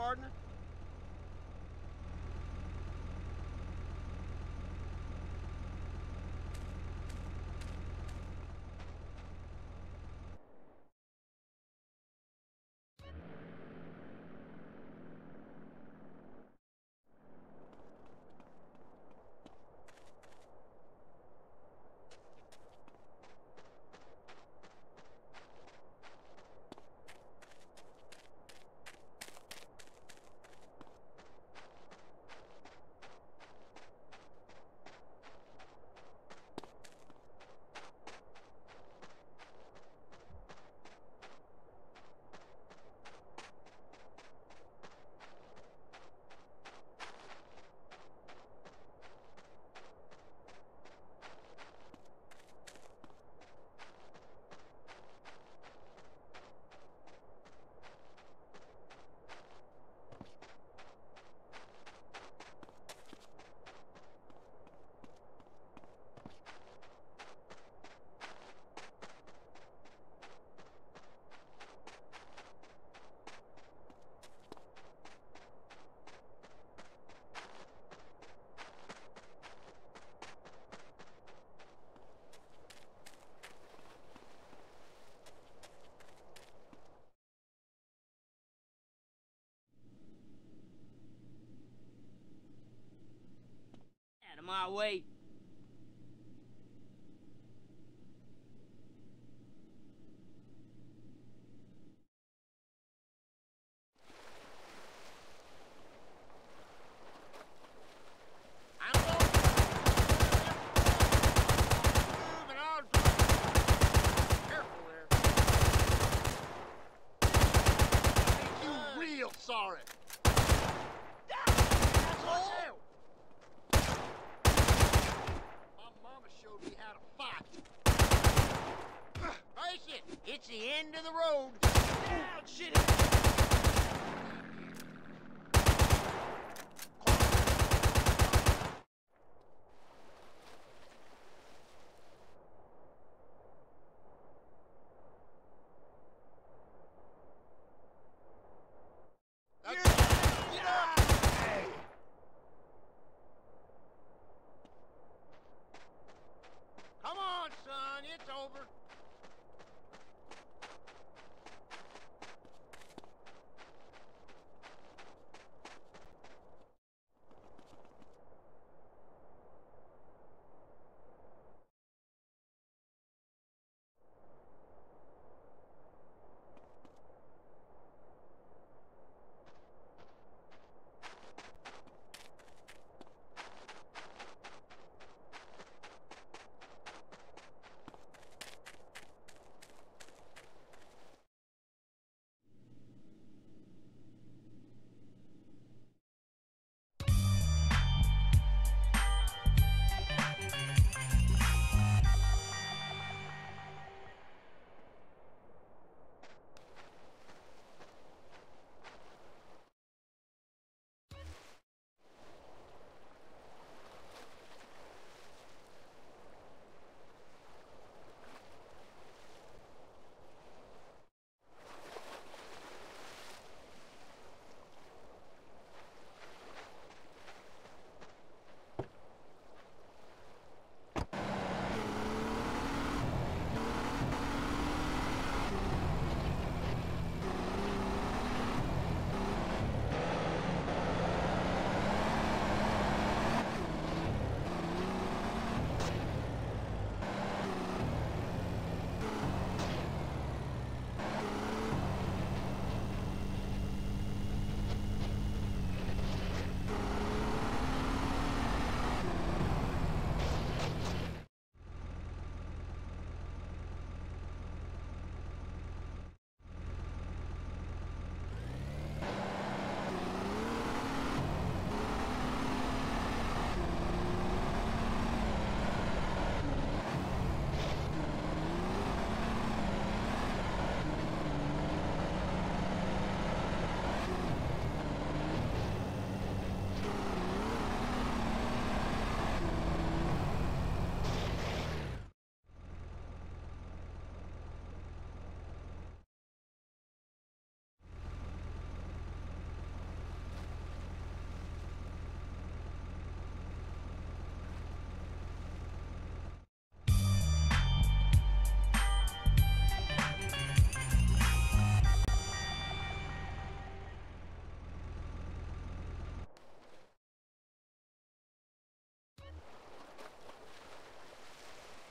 partner? Way. フフフ。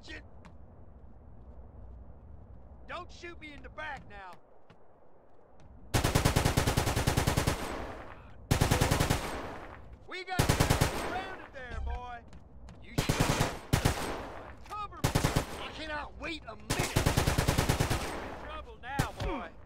Watching. Don't shoot me in the back now. We got surrounded there, boy. You should cover me. I cannot wait a minute. You're in trouble now, hmm. boy.